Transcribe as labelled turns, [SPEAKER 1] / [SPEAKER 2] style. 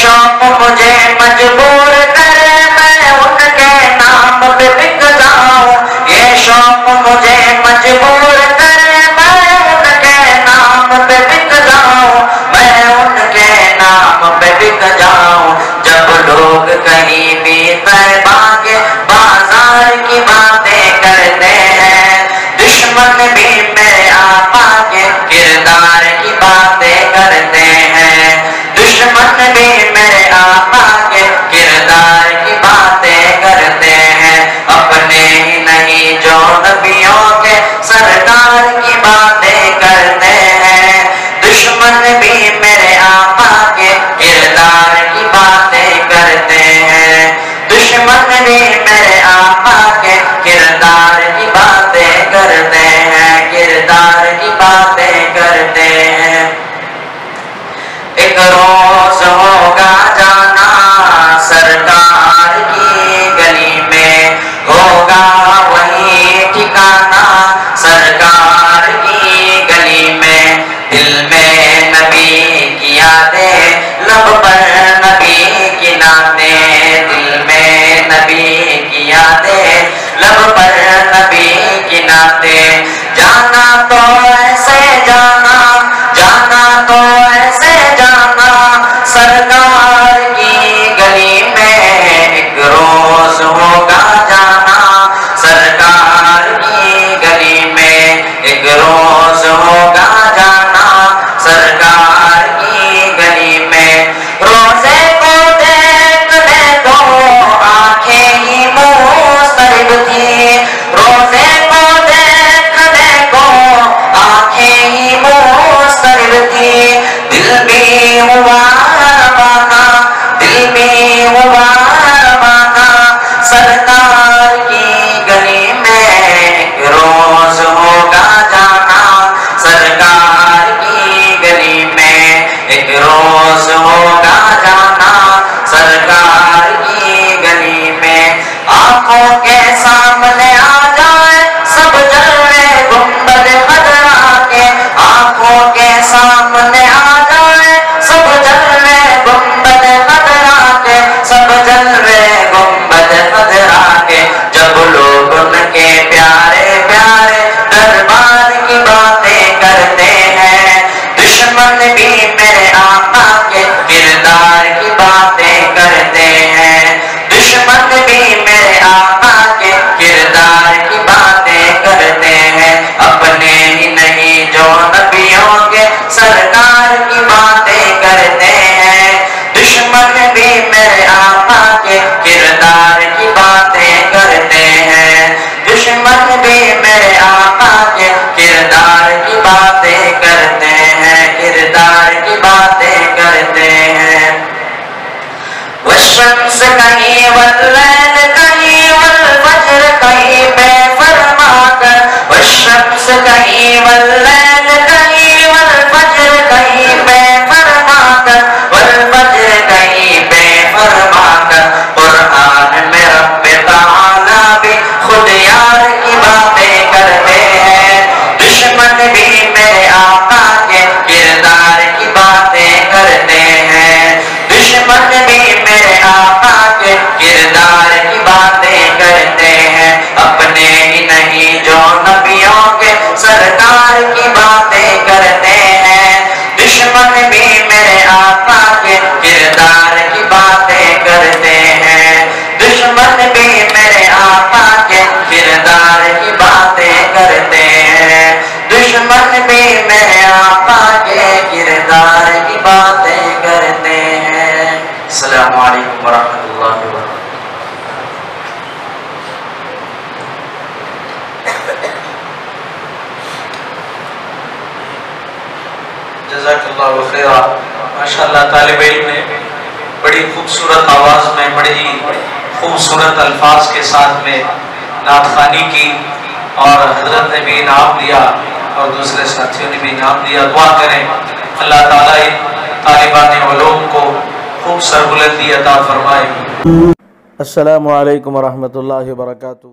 [SPEAKER 1] शौक मुझे मजबूर कर I devan
[SPEAKER 2] अला तालब ने बड़ी खूबसूरत आवाज़ में, बड़े ही खूबसूरत अल्फाज के साथ में नात खानी की और हज़रत ने भी इनाम दिया और दूसरे साथियों ने भी इनाम दिया दुआ करें, अल्लाह ताला इन तालिबान को खूब सरबुलंदी अता फरमाए।
[SPEAKER 3] अस्सलाम वालेकुम रहमतुल्लाहि व बरकातहू